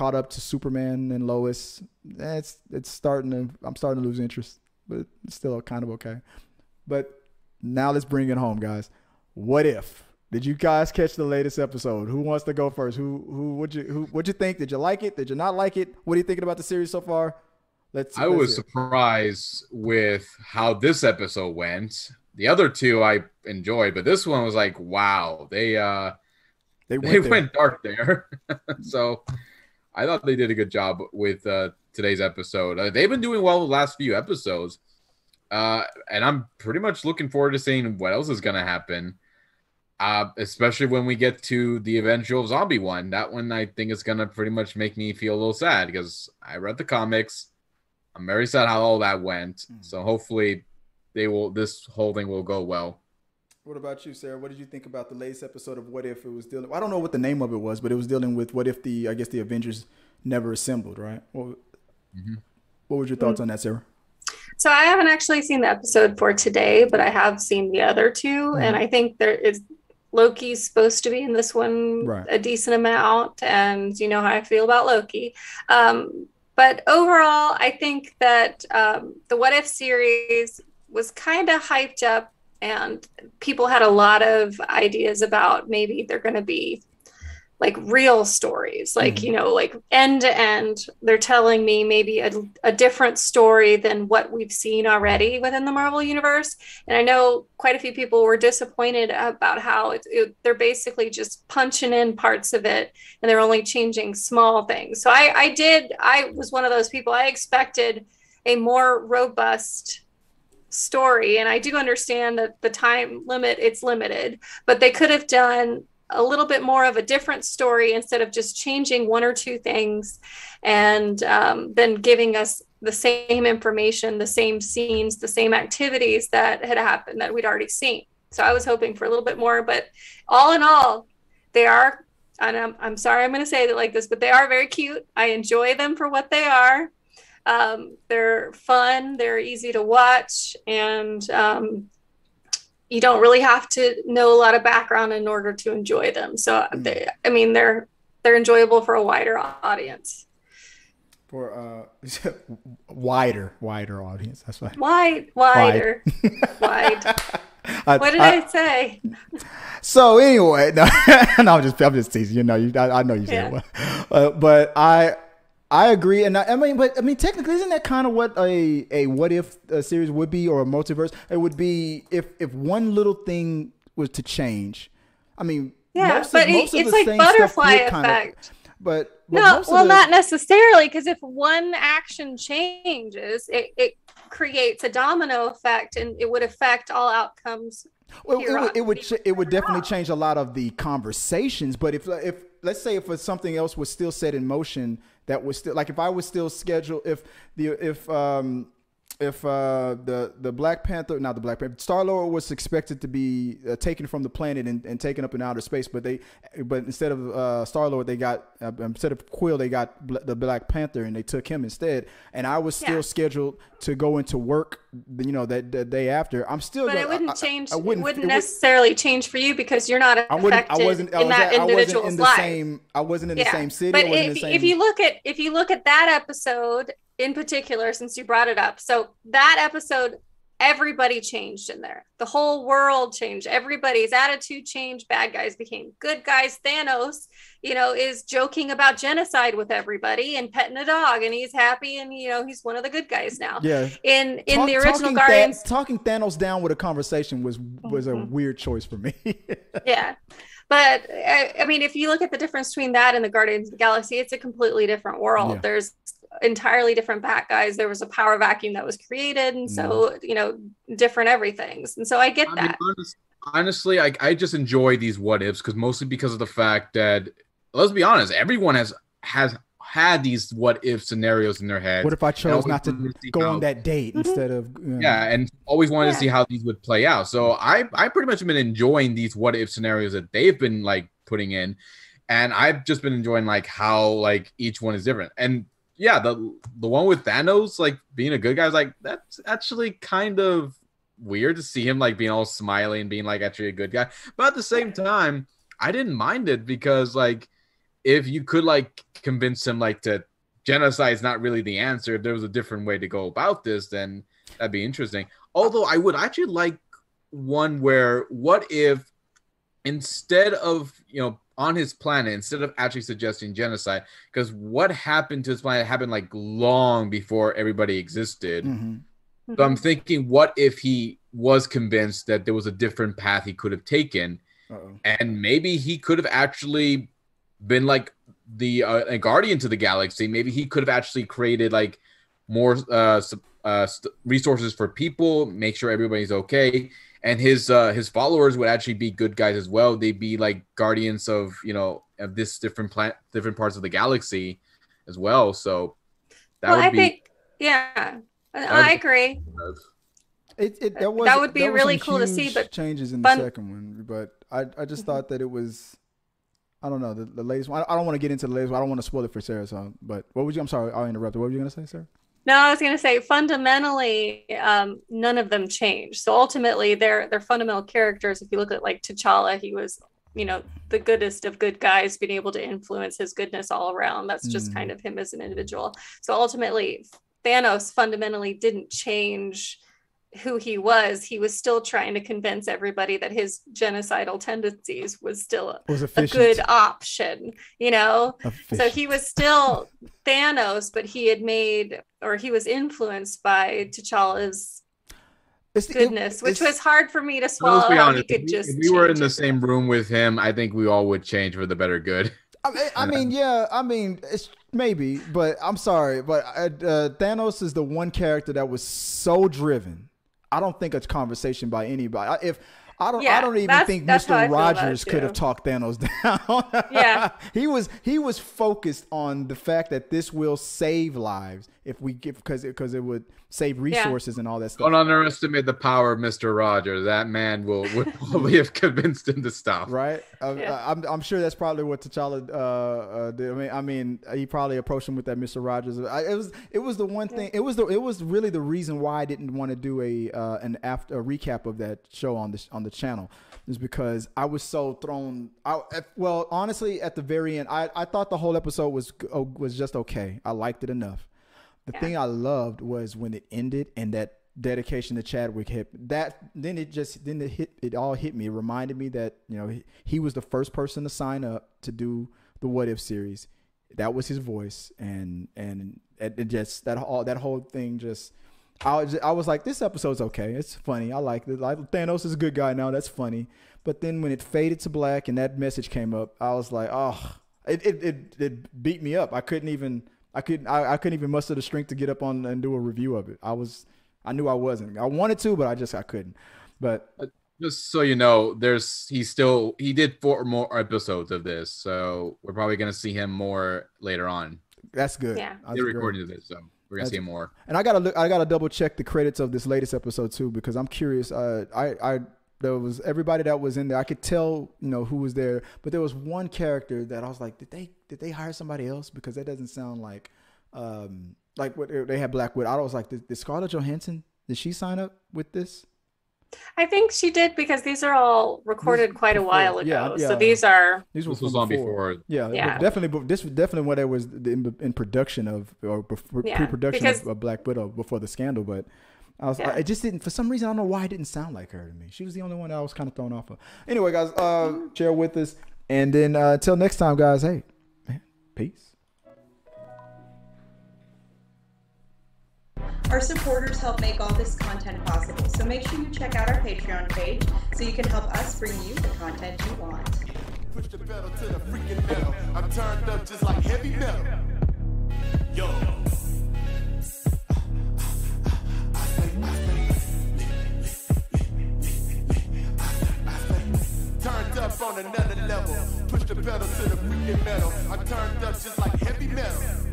caught up to Superman and Lois. It's it's starting to I'm starting to lose interest, but it's still kind of okay. But now let's bring it home, guys. What if? Did you guys catch the latest episode? Who wants to go first? Who who would you who would you think? Did you like it? Did you not like it? What are you thinking about the series so far? Let's. I let's was surprised with how this episode went. The other two I enjoyed, but this one was like, wow, they uh they went, they went dark there. so I thought they did a good job with uh, today's episode. Uh, they've been doing well the last few episodes, uh, and I'm pretty much looking forward to seeing what else is going to happen. Uh, especially when we get to the eventual zombie one. That one I think is gonna pretty much make me feel a little sad because I read the comics. I'm very sad how all that went. Mm. So hopefully they will this whole thing will go well. What about you, Sarah? What did you think about the latest episode of What If? It was dealing. I don't know what the name of it was, but it was dealing with what if the I guess the Avengers never assembled, right? What, mm-hmm. what was your thoughts mm-hmm. on that, Sarah? So I haven't actually seen the episode for today, but I have seen the other 2 mm-hmm. and I think there is Loki's supposed to be in this one right. a decent amount, and you know how I feel about Loki. Um, but overall, I think that um, the What If series was kind of hyped up and people had a lot of ideas about maybe they're going to be like real stories like mm-hmm. you know like end to end they're telling me maybe a, a different story than what we've seen already within the marvel universe and i know quite a few people were disappointed about how it, it, they're basically just punching in parts of it and they're only changing small things so i i did i was one of those people i expected a more robust story and i do understand that the time limit it's limited but they could have done a little bit more of a different story instead of just changing one or two things and um, then giving us the same information the same scenes the same activities that had happened that we'd already seen. So i was hoping for a little bit more but all in all they are and i'm, I'm sorry i'm going to say it like this but they are very cute. I enjoy them for what they are um, they're fun, they're easy to watch, and um, you don't really have to know a lot of background in order to enjoy them. So, mm. they, I mean, they're they're enjoyable for a wider audience. For uh, wider, wider audience. That's right. Wide, wider, wide. I, what did I, I, say? So anyway, no, no, I'm just I'm just teasing. You know, you, I, I know you said yeah. uh, but I I agree, and I, I, mean, but I mean, technically, isn't that kind of what a a what if a series would be, or a multiverse? It would be if if one little thing was to change. I mean, yeah, but of, it, it's like butterfly effect. Kind of, but, no, well, the, not necessarily, because if one action changes, it, it creates a domino effect, and it would affect all outcomes. Well, it, would, it would it would definitely change a lot of the conversations. But if if let's say if something else was still set in motion that was still like if I was still scheduled if the if um if uh, the the Black Panther, not the Black Panther, Star Lord was expected to be uh, taken from the planet and, and taken up in outer space, but they, but instead of uh, Star Lord, they got uh, instead of Quill, they got bl- the Black Panther, and they took him instead. And I was still yeah. scheduled to go into work, you know, that, that day after. I'm still, but gonna, it wouldn't I, change. I, I wouldn't, it wouldn't it necessarily would, change for you because you're not affected I, wasn't, in that at, individual's in the life. Same, I wasn't in yeah. the same city. But if, if you look at if you look at that episode in particular, since you brought it up. So that episode, everybody changed in there. The whole world changed. Everybody's attitude changed. Bad guys became good guys. Thanos, you know, is joking about genocide with everybody and petting a dog, and he's happy, and you know, he's one of the good guys now. Yeah. In in Talk, the original Guardians, Th- talking Thanos down with a conversation was was mm-hmm. a weird choice for me. yeah. But I, I, mean, if you look at the difference between that and the Guardians of the Galaxy, it's a completely different world. Yeah. There's entirely different bat guys. There was a power vacuum that was created, and so you know, different everythings. And so I get I that. Mean, honestly, I I just enjoy these what ifs because mostly because of the fact that let's be honest, everyone has has had these what if scenarios in their head. What if I chose not to, to go how, on that date mm-hmm. instead of you know. yeah, and always wanted yeah. to see how these would play out. So I I pretty much have been enjoying these what if scenarios that they've been like putting in, and I've just been enjoying like how like each one is different. And yeah, the the one with Thanos like being a good guy is like that's actually kind of weird to see him like being all smiley and being like actually a good guy. But at the same time, I didn't mind it because like if you could like convince him like to genocide is not really the answer, if there was a different way to go about this, then that'd be interesting. Although I would actually like one where what if instead of you know on his planet instead of actually suggesting genocide because what happened to his planet happened like long before everybody existed mm-hmm. so i'm thinking what if he was convinced that there was a different path he could have taken Uh-oh. and maybe he could have actually been like the uh, a guardian to the galaxy maybe he could have actually created like more uh, uh, resources for people make sure everybody's okay and his uh his followers would actually be good guys as well. They'd be like guardians of you know of this different plant different parts of the galaxy as well. So that well, would I be, think yeah, I agree. It, it that, was, that would be really cool to see, but changes in fun. the second one. But I I just mm-hmm. thought that it was. I don't know the, the latest one. I, I don't want to get into the latest one. I don't want to spoil it for Sarah. So, but what would you? I'm sorry, I interrupted. What were you gonna say, Sarah? No, I was going to say fundamentally, um, none of them change. So ultimately, they're they're fundamental characters. If you look at like T'Challa, he was you know the goodest of good guys, being able to influence his goodness all around. That's just mm. kind of him as an individual. So ultimately, Thanos fundamentally didn't change who he was, he was still trying to convince everybody that his genocidal tendencies was still was a good option, you know? Efficient. So he was still Thanos, but he had made or he was influenced by T'Challa's it's, goodness, it, which was hard for me to swallow. Let's be honest, if, we, if we were in the same room with him, I think we all would change for the better good. I mean, I mean, yeah, I mean, it's maybe, but I'm sorry, but uh, uh, Thanos is the one character that was so driven I don't think it's conversation by anybody. If I don't. Yeah, I don't even think Mr. Rogers could have talked Thanos down. yeah, he was he was focused on the fact that this will save lives if we give because because it would save resources yeah. and all that stuff. Don't underestimate the power of Mr. Rogers. That man will would probably have convinced him to stop. Right. Uh, yeah. I'm I'm sure that's probably what T'Challa uh, uh, did. I mean I mean he probably approached him with that Mr. Rogers. I, it was it was the one thing. It was the it was really the reason why I didn't want to do a uh, an after a recap of that show on the on the channel is because I was so thrown. I, well, honestly, at the very end, I, I thought the whole episode was uh, was just okay. I liked it enough. The yeah. thing I loved was when it ended and that dedication to Chadwick hit that then it just then it hit it all hit me. It reminded me that, you know, he, he was the first person to sign up to do the what if series. That was his voice and and it, just that all that whole thing just I was, I was like, this episode's okay. It's funny. I like it. Like Thanos is a good guy now. That's funny. But then when it faded to black and that message came up, I was like, oh, it it it, it beat me up. I couldn't even I couldn't I, I couldn't even muster the strength to get up on and do a review of it. I was I knew I wasn't. I wanted to, but I just I couldn't. But uh, just so you know, there's he still he did four more episodes of this, so we're probably gonna see him more later on. That's good. Yeah, they're recording this, so we're gonna That's, see more. And I gotta look. I gotta double check the credits of this latest episode too because I'm curious. Uh, I I there was everybody that was in there. I could tell, you know, who was there, but there was one character that I was like, did they did they hire somebody else? Because that doesn't sound like, um, like what they had Black Widow. I was like, did, did Scarlett Johansson did she sign up with this? I think she did because these are all recorded these quite before, a while ago. Yeah, yeah. So these are these was, was on before. Yeah, yeah. definitely. This was definitely when there was in, in production of or yeah, pre-production of, of Black Widow before the scandal, but I was, yeah. I, just didn't, for some reason, I don't know why it didn't sound like her to me. She was the only one that I was kind of thrown off of. Anyway, guys, uh, share with us. And then uh, until next time, guys, hey, man, peace. Our supporters help make all this content possible, so make sure you check out our Patreon page so you can help us bring you the content you want. Push the pedal to the freaking metal. I'm turned up just like heavy metal. Yo. Turned up on another level. The pedal to the freaking metal. I turned up just like heavy metal.